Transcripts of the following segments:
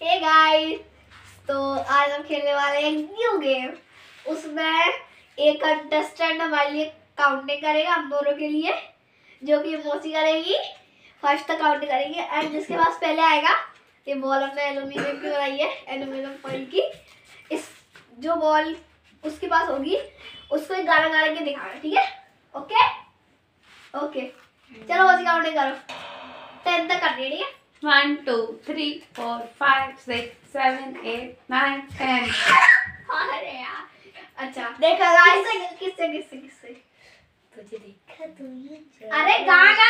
Hey guys तो आज हम खेलने वाले हैं न्यू गेम उसमें एक कंटेस्टेंट हमारे लिए काउंटिंग करेगा हम दोनों के लिए, जो कि मौसी करेगी फ़र्स्ट तक काउंटिंग करेगी एंड जिसके पास पहले आएगा, ये बॉल हमने एल्यूमिनियम की बनाई है एल्यूमिनियम फॉइल की. इस, जो बॉल उसके पास होगी, उसको एक गाना गा के दिखाना, ठीक है? ओके ओके चलो मौसी काउंटिंग करो. टेन तक कर रही है? One, two, three, four, five, six, seven, eight, nine, ten. अरे यार अच्छा। देखा गाइस किससे किससे किससे तुझे देखा तो ये अरे गाना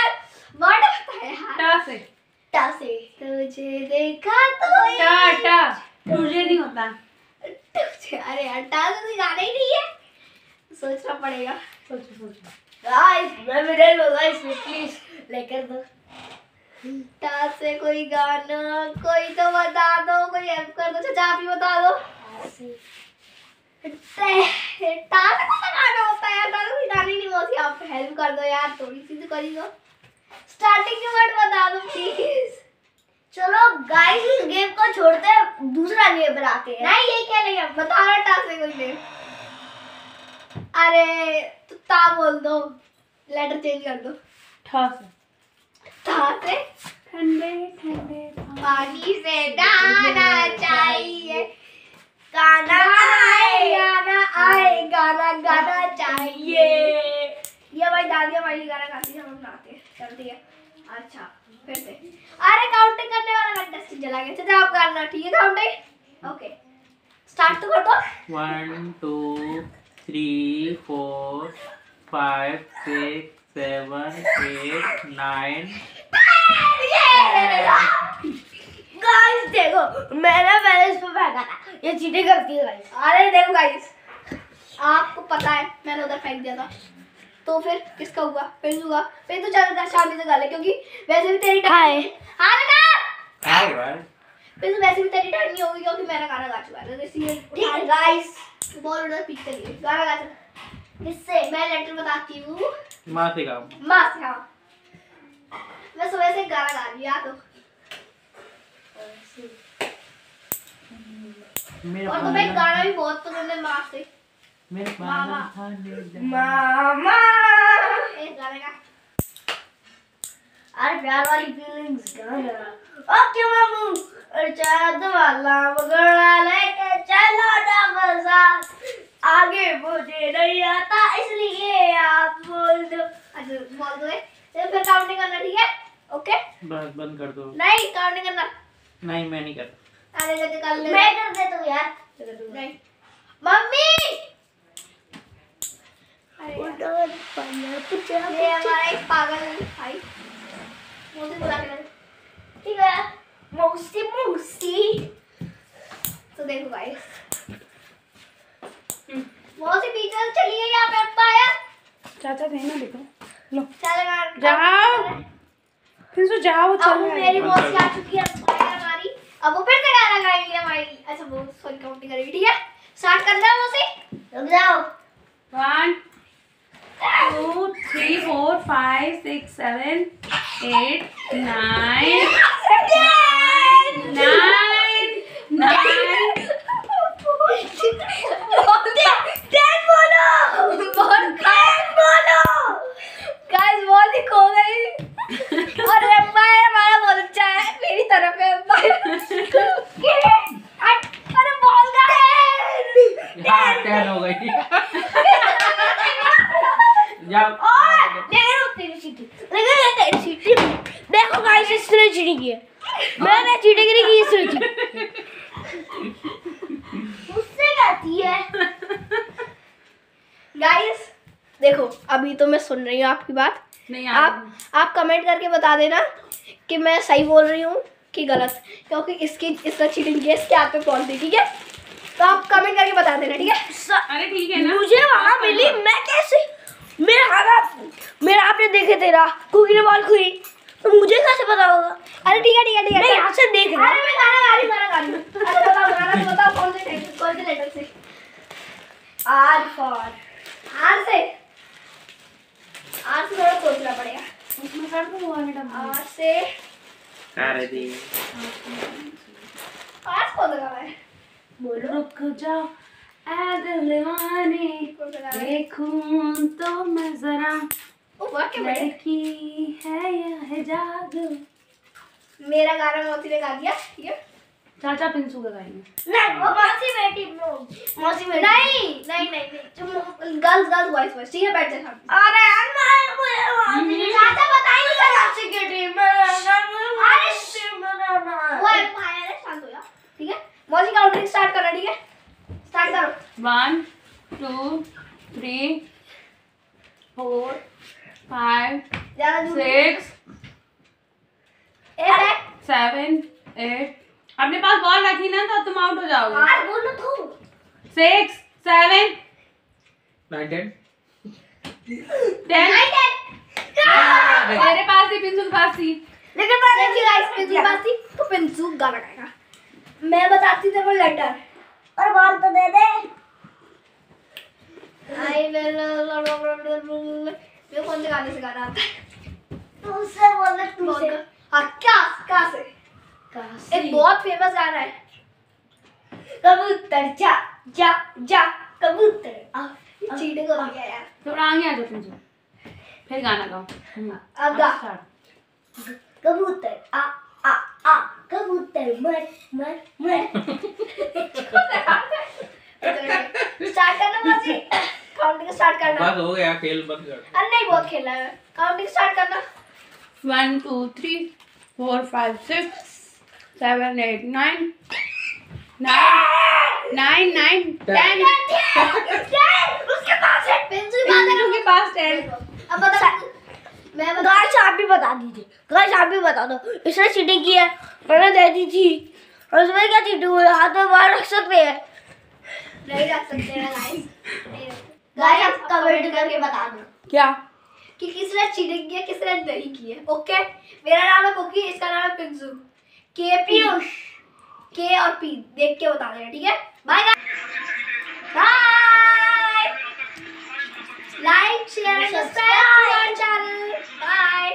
वर्ड बता यार। टा से। टा से। तुझे देखा तो टा टा। तुझे नहीं होता। तुझे अरे यार टा से कोई गाना ही नहीं है। सोचना पड़ेगा। सोचो सोचो। गाइस मैं मिडिल में गाइस प्लीज़ लेकर दो। से कोई गाना कोई तो बता दो कोई हेल्प कर दो चाचा आप ही बता दो। टे- टा से कौन सा गाना होता है यार गाना नहीं होती। आप हेल्प कर दो यार थोड़ी सी तो करी दो। स्टार्टिंग के वर्ड बता दो प्लीज़ चलो गाइस इस गेम को छोड़ते हैं दूसरा गेम बनाते हैं। नहीं ये क्या नहीं है? बता रहा कोई नहीं अरे तो ता बोल दो। लेटर चेंज कर दो। ठा से ठंडे ठंडे पानी से डाना चाहिए। गाना आए गाना आए गाना गाना चाहिए। ये भाई दादी हमारी गाना गाती है हम गाते हैं। चलती है। अच्छा फिर से। अरे काउंटिंग करने वाला कंटेस्टेंट चला गया। चलो आप करना ठीक है काउंटिंग ओके स्टार्ट तो कर दो। One, two, three, four, five, six, seven, eight, nine. Guys देखो मैंने पहले इस पे फेंका था। ये चीटिंग करती है गाइस अरे देखो गाइस आपको पता है मैंने उधर फेंक दिया था। तो फिर किसका हुआ? फिर हुआ फिर तो चल शादी से गाले क्योंकि वैसे भी तेरी हाय। हाँ बेटा! Hi, फिर तो वैसे भी तेरी टर्न नहीं होगी क्योंकि मैंने गाना गा चुका है। तो इसलिए ठीक है। गाइस बॉल उधर पीक करिए गाना गा चुका किससे मैं लेटर बताती हूँ। माँ से गाओ माँ से हाँ। मैं सुबह से गाना गा रही हूँ, तो मेरा और तुम्हें गाना भी बहुत पसंद है माँ से। मामा। मामा। एक गाने का अरे प्यार वाली फीलिंग्स गाना ओके मामू और चाँद वाला मगड़ा लेके मुझे नहीं आता इसलिए आप बोल दो। अच्छा बोल दो तो फिर काउंटिंग करना ठीक है? ओके बस बंद कर दो। नहीं काउंटिंग करना। नहीं मैं नहीं करता। अरे जल्दी कर ले। मैं कर देता हूँ यार। नहीं। मम्मी! ये हमारा एक पागल भाई। मुझे बुला के ठीक है। मौसी मौसी। जाओ चल मेरी बॉस आ चुकी है हमारी। अब वो फिर से गाना गाएँगे हमारी। अच्छा वो सॉरी काउंट करेगी ठीक है? स्टार्ट कर है उसे रुक जाओ। 1 2 3 4 5 6 7 8 9 10 11 12 13 14 15 16 17 18 19 20 गाइस इसने चीटिंग की है। मैंने चीटिंग नहीं की इसने की मुझसे कहती है। गाइस देखो अभी तो मैं सुन रही हूँ आपकी बात। नहीं आप आप कमेंट करके बता देना कि मैं सही बोल रही हूँ कि गलत। क्योंकि इसकी इसने चीटिंग की है, इसके हाथ पे बॉल थी ठीक है? तो आप कमेंट करके बता देना ठीक है? अरे ठीक है ना। मुझे वहाँ मिली मैं कैसे? मेरा हाथ मेरा आपने देखे तेरा कुकी ने बॉल खुई तो मुझे कैसे पता होगा? अरे ठीक है ठीक है ठीक है। मैं यहाँ से देख रहा अरे मैं गाना गा रही हूँ, गाना गा रही हूँ। अच्छा बताओ गाना तो बताओ कौन से लेटर कौन से लेटर से? R for. आर से? आर से थोड़ा सोचना पड़ेगा। उसमें कर दो वो मैडम। आर से? कार है दी कौन सा गाना है? रुक जाओ ऐ दिल दीवाने कौन सा गाना है? देखूँ तो मैं जरा। लड़की है यह जादू। मेरा गाना मौसी ने गा दिया ठीक है? चाचा पिंसू का गाएँगे नहीं वो मौसी बेटी मौसी बेटी। नहीं नहीं नहीं नहीं। गर्ल्स गर्ल्स बॉयज़ बॉयज़ ठीक है बैठ जा अरे मैं मुझे चाचा बताइए। मौसी की टीम में अरे टीम में वो एम्पायर है शांत हो जा ठीक है? मौसी काउंटिंग स्टार्ट करना ठीक है? स्टार्ट करो। One two three four five six seven eight अपने पास बॉल रखी ना तो तुम आउट हो जाओगे। तो। सिक्स सेवन नाइन टेन मेरे पास थी पिंसू के पास थी। लेकिन मैं देखिए गाइस पिंसू बात थी तो पिंसू गाना गाएगा। मैं बताती तेरे को लेटर और बॉल तो दे दे आई विल मेरे कौन से गाने से गाना आता है तू उससे बोल दे तू से गा- हाँ क्या कहाँ से एक बहुत फ़ेमस गाना है कबूतर जा जा जा कबूतर आ ये चीटिंग हो गया यार थोड़ा आगे आ जाओ पिंसू फिर गाना गाओ अब गा कबूतर आ आ आ कबूतर मर मर मर स्टार्ट करना मौसी काउंटिंग स्टार्ट करना। बस हो गया खेल बंद कर अरे नहीं बहुत खेला है। काउंटिंग स्टार्ट करना। One two three four five six seven eight nine nine nine nine ten उसके पास है। पेंसिल बात पिंसू टेन अब बता मैं बता गाइस आप भी बता दीजिए। गाइस आप भी बता दो। इसने चीटिंग की है। मैंने दे दी थी। और उसमें क्या चीटिंग हुई? हाथ में बाहर रख सकते हैं। नहीं रख सकते हैं गाइस गाइस आप कमेंट करके बता दो। क्या? कि किसने चीटिंग किसने नहीं ओके मेरा नाम है इसका नाम है पिंजू के पीयूष के और पी देख के बता देना ठीक है? Bye bye like share subscribe to our channel bye